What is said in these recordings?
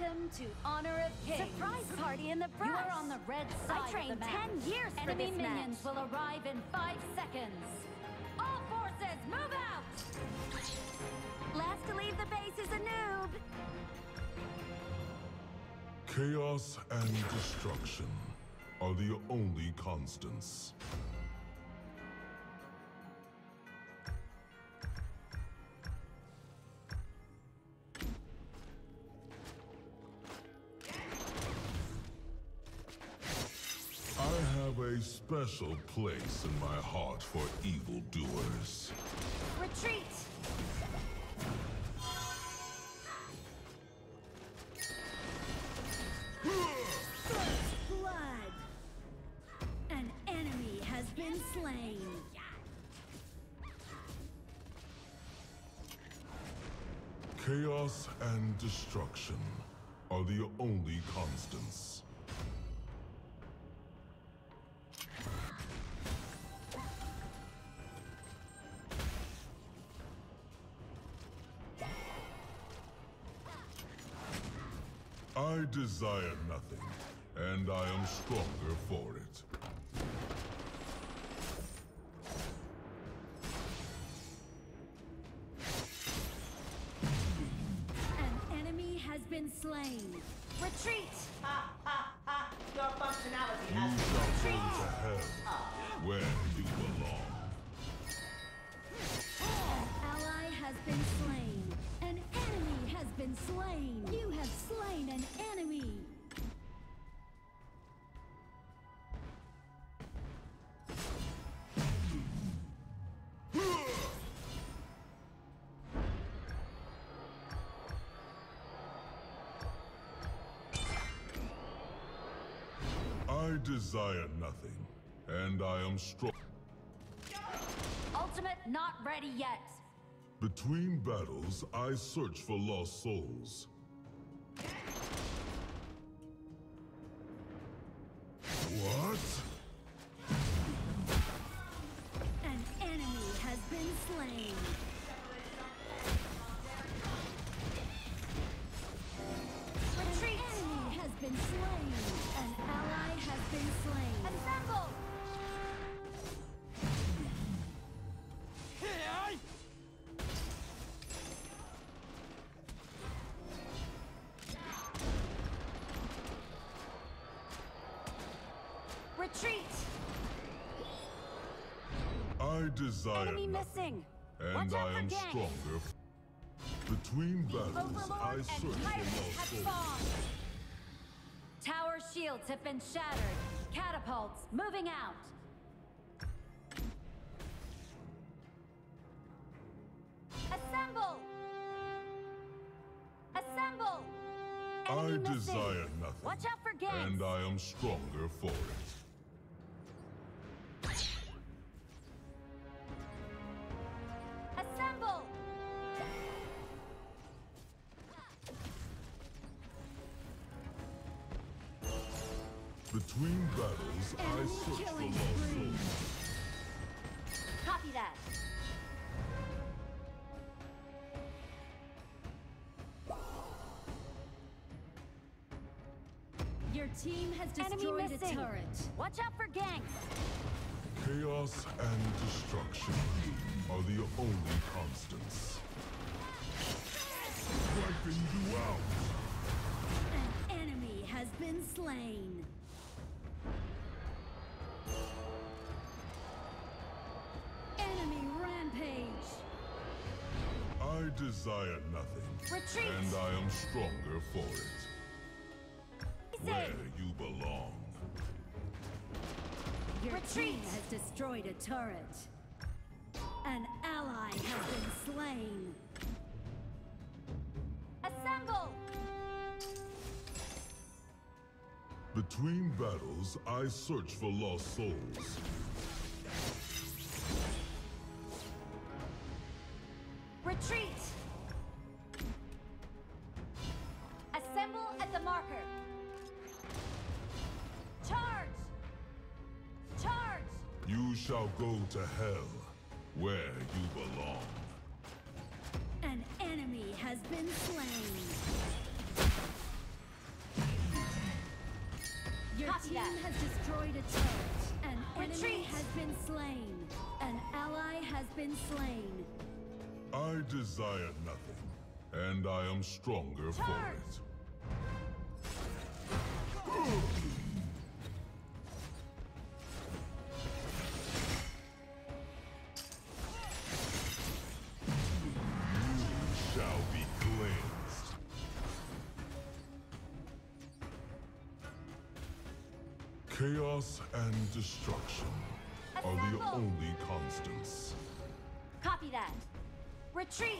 Welcome to Honor of Kings. Surprise party in the You are on the red side I trained of the map. 10 years for Enemy minions match. will arrive in five seconds. All forces, move out! Last to leave the base is a noob. Chaos and destruction are the only constants. A special place in my heart for evildoers. Retreat. First blood. An enemy has been slain. Chaos and destruction are the only constants. I desire nothing, and I am stronger for it. An enemy has been slain. Retreat. Ha ha ha! Your functionality You has shall go to hell, ah. where you belong. An ally has been slain. An enemy has been slain. You have desire nothing, and I am strong. Ultimate not ready yet. Between battles, I search for lost souls. What? Retreat. I desire Enemy nothing, missing. and Watch I am gangs. stronger. Between battles, I search for souls. Tower shields have been shattered. Catapults moving out. Assemble. Assemble. I missing. desire nothing, Watch out for gangs. and I am stronger for it. Between battles, I search for killing lost spree. souls. Copy that. Your team has destroyed a turret. Watch out for gangs. Chaos and destruction are the only constants. Wiping you out. An enemy has been slain. Rampage. I desire nothing, Retreat. and I am stronger for it. Say. Where you belong. Your Retreat. team has destroyed a turret. An ally has been slain. Assemble. Between battles, I search for lost souls. Retreat. Assemble at the marker. Charge. Charge. You shall go to hell, where you belong. An enemy has been slain. Your Copy team that. has destroyed a turret. An enemy has been slain. An ally has been slain. I desire nothing, and I am stronger for it. You shall be cleansed. Chaos and destruction are the only constants. Copy that. Retreat!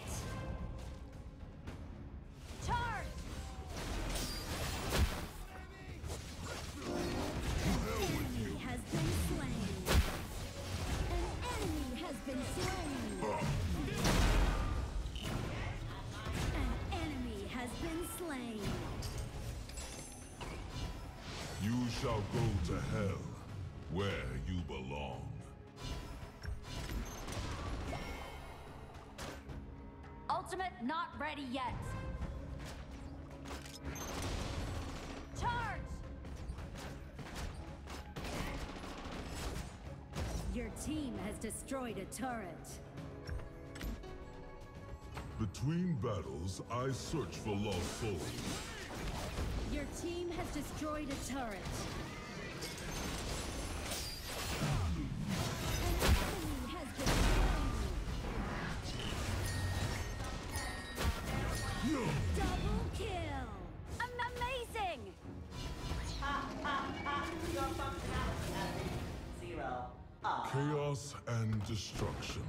Charge! Enemy has been slain. An enemy has been slain. An enemy has been slain. You shall go to hell, where you belong. Not ready yet. Charge! Your team has destroyed a turret. Between battles, I search for lost souls. Your team has destroyed a turret. Destruction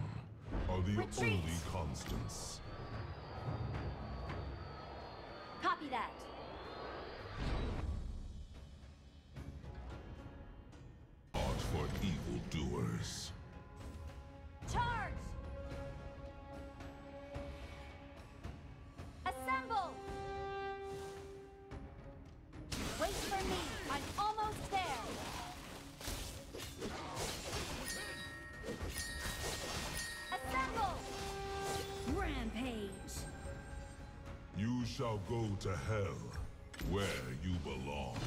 are the Retreat. only constants. Copy that. Art for evildoers. Charge! Assemble! Wait for me. I'm almost there. Shall go to hell, where you belong.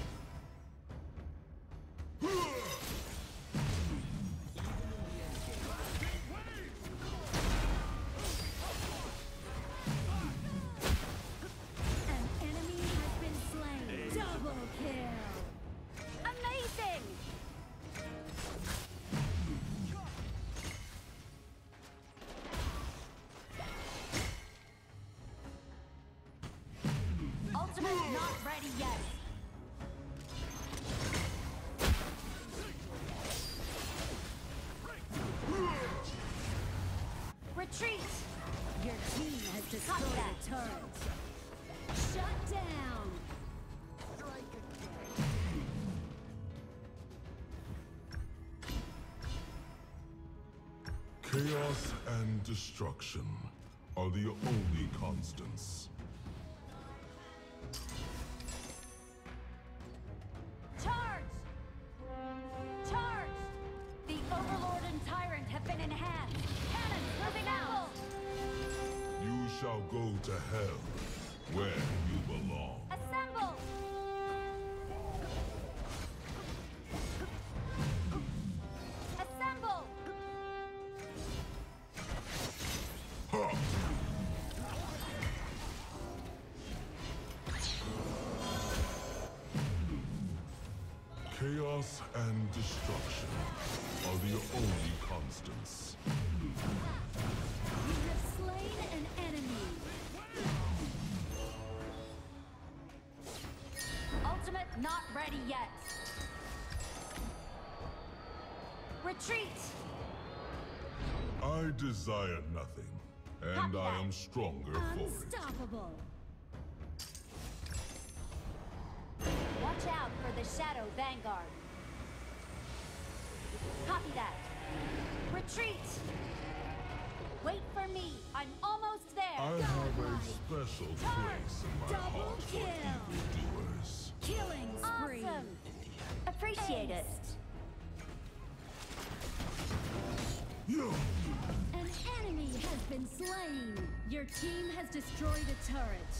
Chaos and destruction are the only constants. Go to hell, where you belong. Assemble! Assemble! Chaos and destruction are the only constants. Yet. Retreat! I desire nothing, and Copy I that. am stronger for it. Unstoppable. Watch out for the Shadow Vanguard. Copy that. Retreat! Wait for me. I'm almost there. I have a special place in my Double heart for kill. evildoers. Killing spree. awesome. Appreciate it. You! An enemy has been slain. Your team has destroyed a turret.